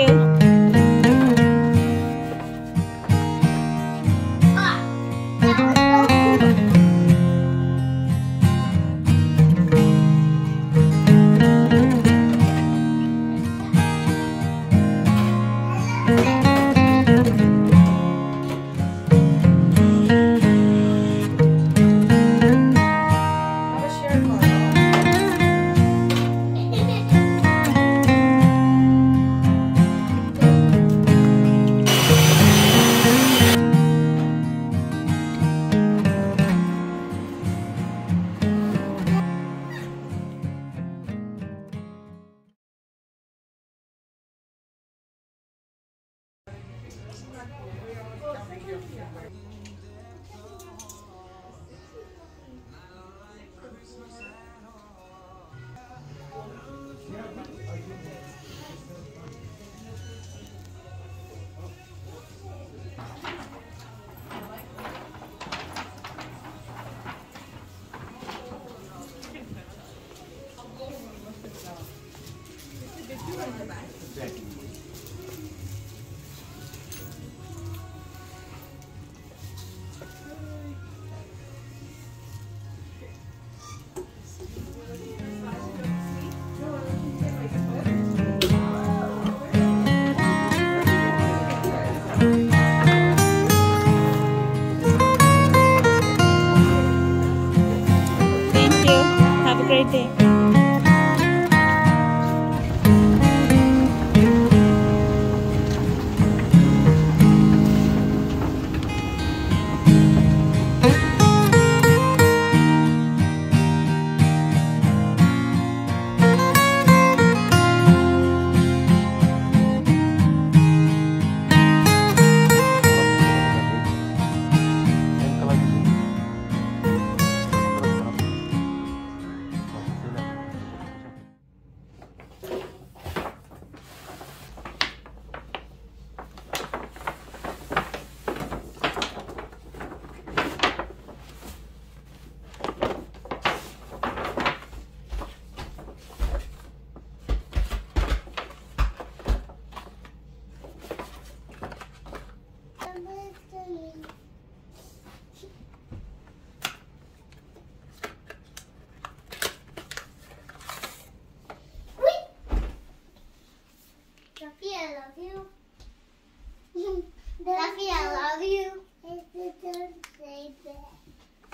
you.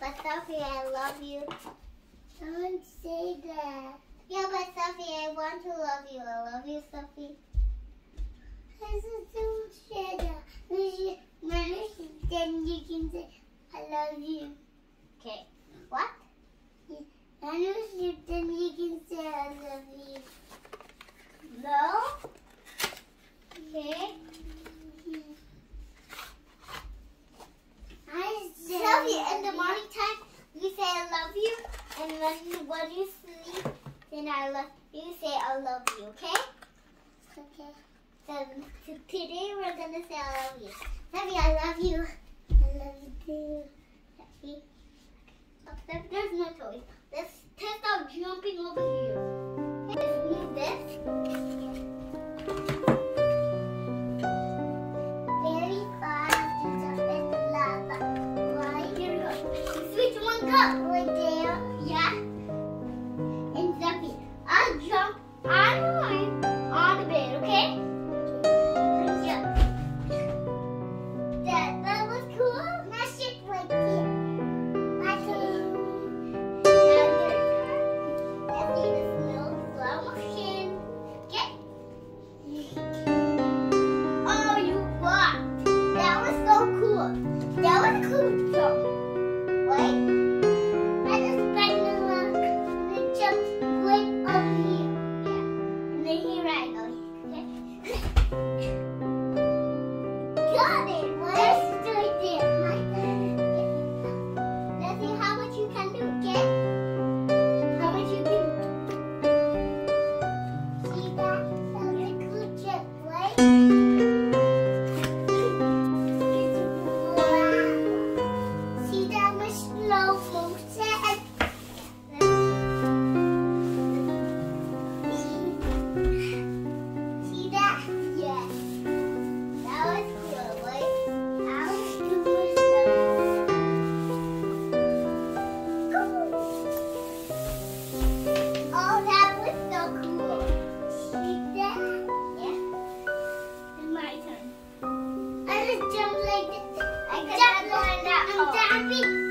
But Duffy, I love you. Don't say that. Yeah, but Duffy, I want to love you. I love you, Duffy. I don't say that. You- Then you can say, I love you. Okay. What? When you sleep, then you can say, I love you. No? Okay. I Sylvia, in the morning time, you say I love you, and when when you sleep, then I love you say I love you. Okay? Okay. So today we're gonna say I love you. Sylvia, I love you. I love you too. Happy. Oh, there- There's no toy. Let's test out jumping over here. Let's move this. Very fast to jump in the lava. Why? Here we go. Switch one cup Happy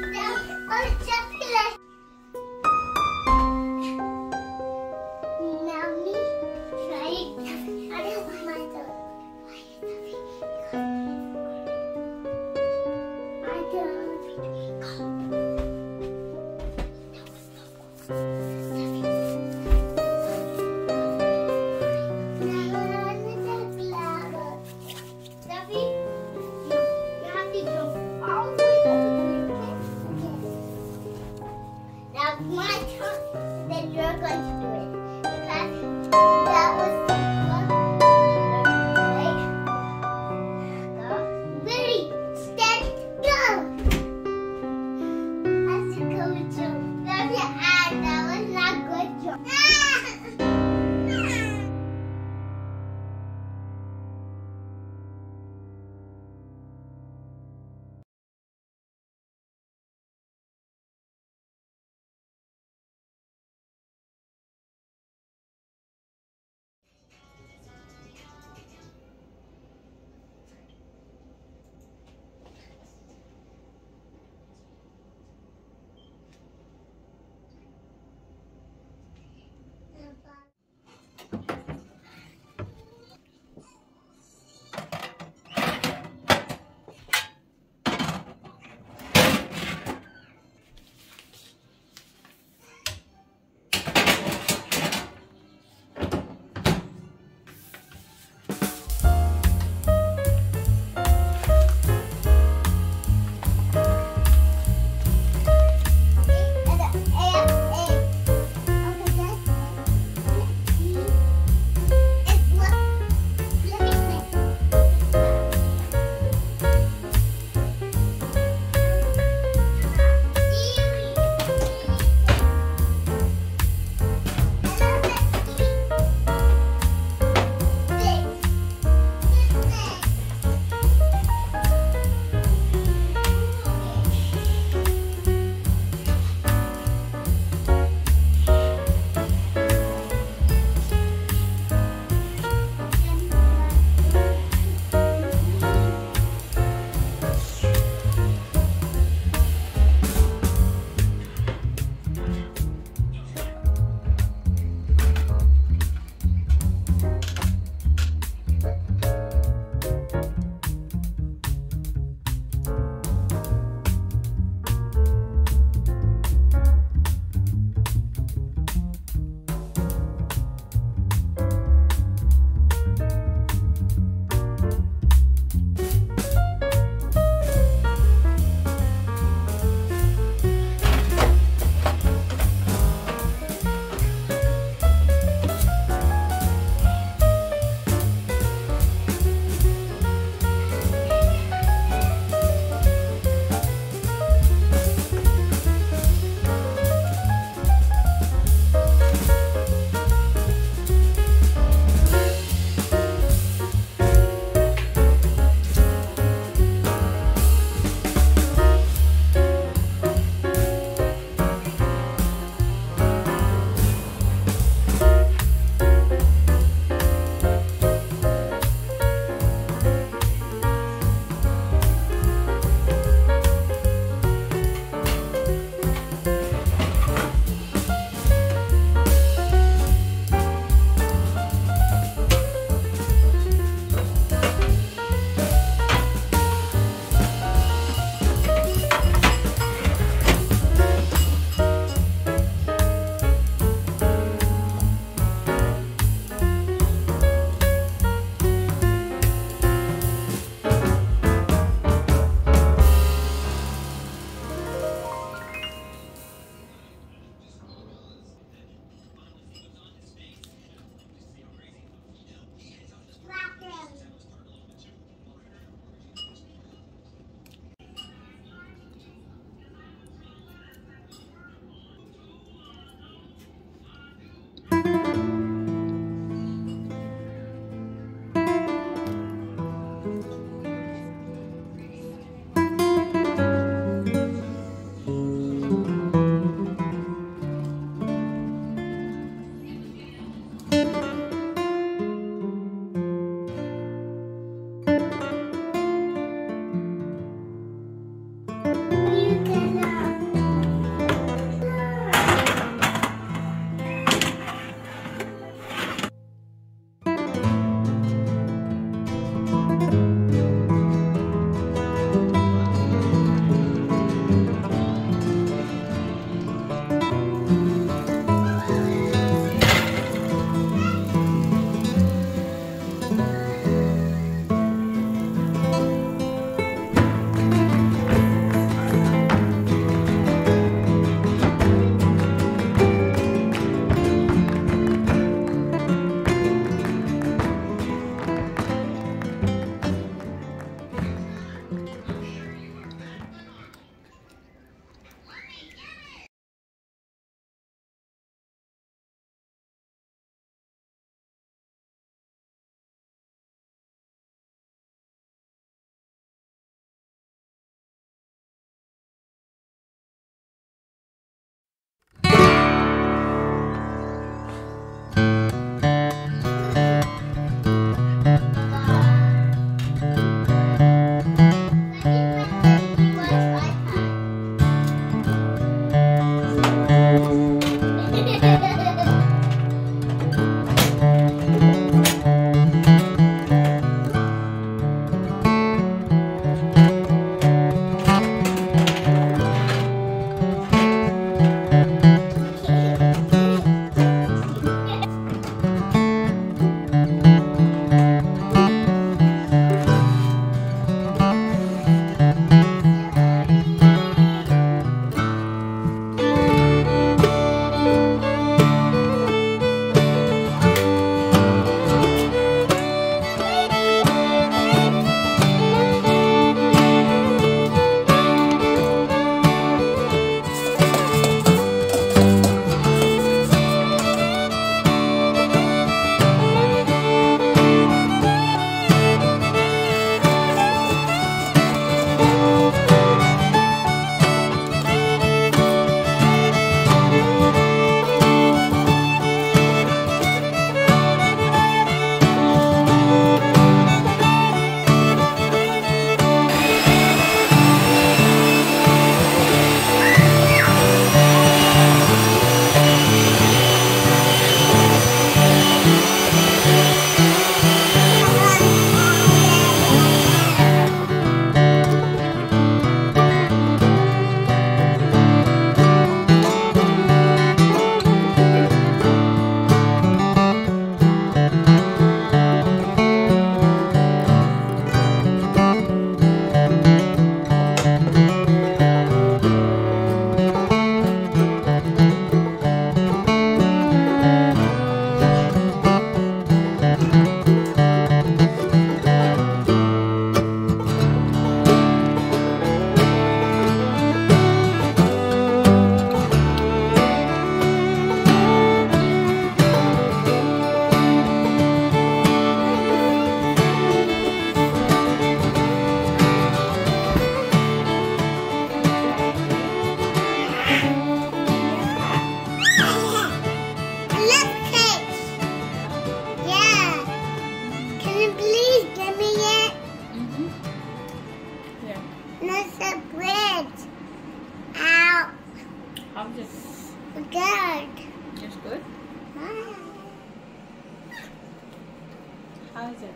How is it?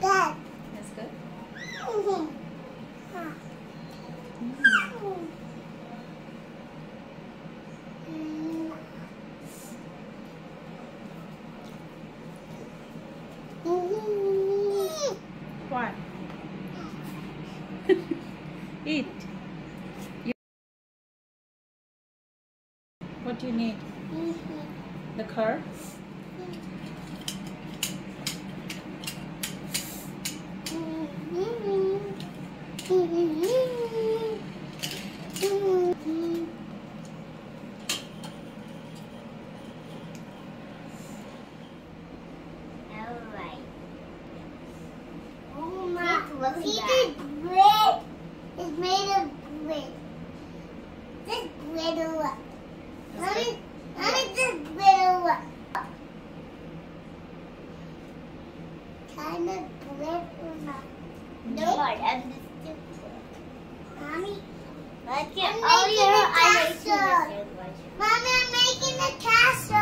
Good. That's good. Mm-hmm. Mm-hmm. What? Eat. You- What do you need? Mm-hmm. The curd? I'm a black woman. No, I'm just Mommy. Let's get all your eyes. Mommy, I'm making a castle.